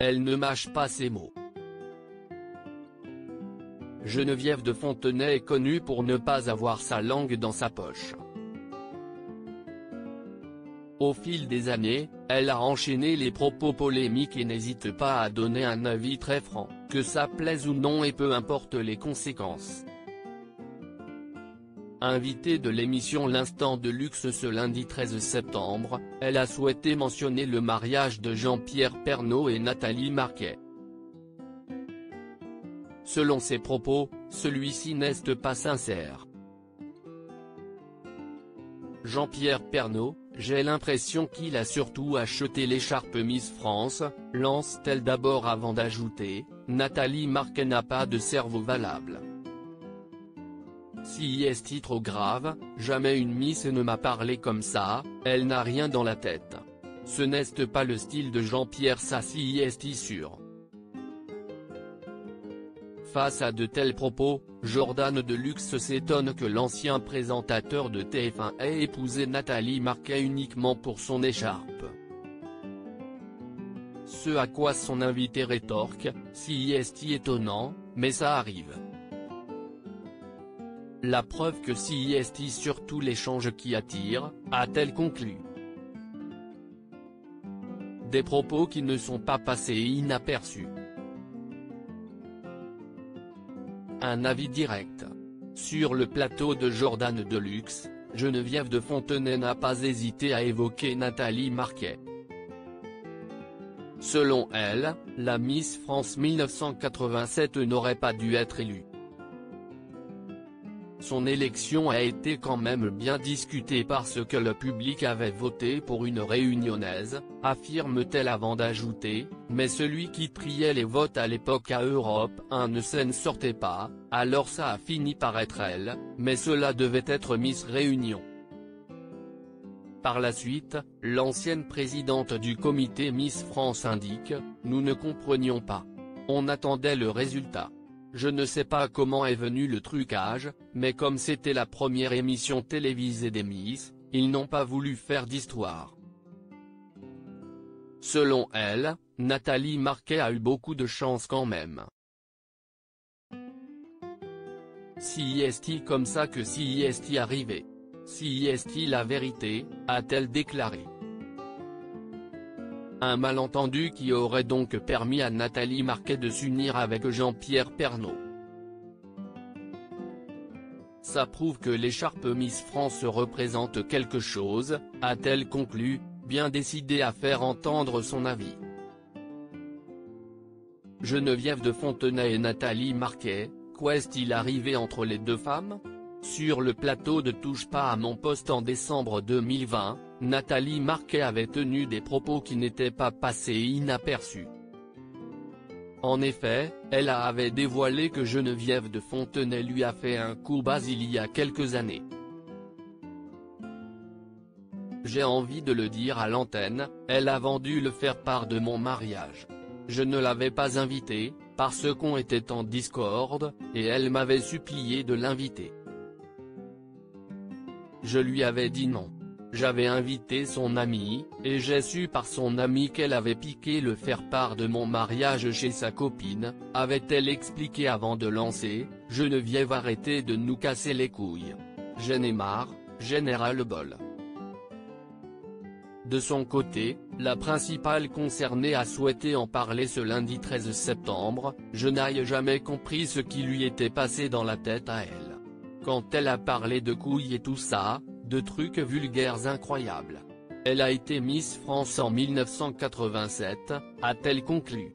elle ne mâche pas ses mots. Geneviève de Fontenay est connue pour ne pas avoir sa langue dans sa poche. Au fil des années, elle a enchaîné les propos polémiques et n'hésite pas à donner un avis très franc, que ça plaise ou non et peu importe les conséquences. Invitée de l'émission L'Instant de Luxe ce lundi 13 septembre, elle a souhaité mentionner le mariage de Jean-Pierre Pernaut et Nathalie Marquet. Selon ses propos, celui-ci n'est pas sincère. Jean-Pierre Pernaut, j'ai l'impression qu'il a surtout acheté l'écharpe Miss France, lance-t-elle d'abord avant d'ajouter, Nathalie Marquet n'a pas de cerveau valable. Si est trop grave, jamais une Miss ne m'a parlé comme ça, elle n'a rien dans la tête. Ce n'est pas le style de Jean-Pierre Sassi est sûr. Face à de tels propos, Jordan Deluxe s'étonne que l'ancien présentateur de TF1 ait épousé Nathalie Marquet uniquement pour son écharpe. Ce à quoi son invité rétorque, si est étonnant, mais ça arrive. La preuve que si est surtout l'échange qui attire, a-t-elle conclu. Des propos qui ne sont pas passés inaperçus. Un avis direct. Sur le plateau de Jordan Deluxe, Geneviève de Fontenay n'a pas hésité à évoquer Nathalie Marquet. Selon elle, la Miss France 1987 n'aurait pas dû être élue. Son élection a été quand même bien discutée parce que le public avait voté pour une réunionnaise, affirme-t-elle avant d'ajouter, mais celui qui triait les votes à l'époque à Europe 1 ne s'en sortait pas, alors ça a fini par être elle, mais cela devait être Miss Réunion. Par la suite, l'ancienne présidente du comité Miss France indique, nous ne comprenions pas. On attendait le résultat. Je ne sais pas comment est venu le trucage, mais comme c'était la première émission télévisée des Miss, ils n'ont pas voulu faire d'histoire. Selon elle, Nathalie Marquet a eu beaucoup de chance quand même. Si est-il comme ça que si est-il arrivé Si est-il la vérité, a-t-elle déclaré? Un malentendu qui aurait donc permis à Nathalie Marquet de s'unir avec Jean-Pierre Pernaut. Ça prouve que l'écharpe Miss France représente quelque chose, a-t-elle conclu, bien décidée à faire entendre son avis. Geneviève de Fontenay et Nathalie Marquet, quoi est-il arrivé entre les deux femmes? Sur le plateau de Touche pas à mon poste en décembre 2020, Nathalie Marquet avait tenu des propos qui n'étaient pas passés inaperçus. En effet, elle avait dévoilé que Geneviève de Fontenay lui a fait un coup bas il y a quelques années. J'ai envie de le dire à l'antenne, elle a vendu le faire-part de mon mariage. Je ne l'avais pas invitée, parce qu'on était en discorde, et elle m'avait supplié de l'inviter. Je lui avais dit non. J'avais invité son amie, et j'ai su par son amie qu'elle avait piqué le faire-part de mon mariage chez sa copine, avait-elle expliqué avant de lancer, Geneviève arrêtez de nous casser les couilles. J'en ai marre, général bol. De son côté, la principale concernée a souhaité en parler ce lundi 13 septembre, je n'ai jamais compris ce qui lui était passé dans la tête à elle. Quand elle a parlé de couilles et tout ça, de trucs vulgaires incroyables. Elle a été Miss France en 1987, a-t-elle conclu.